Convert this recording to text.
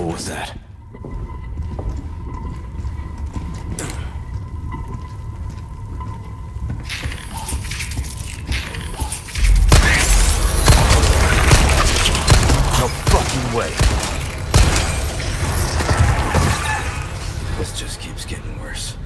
What was that? No fucking way. This just keeps getting worse.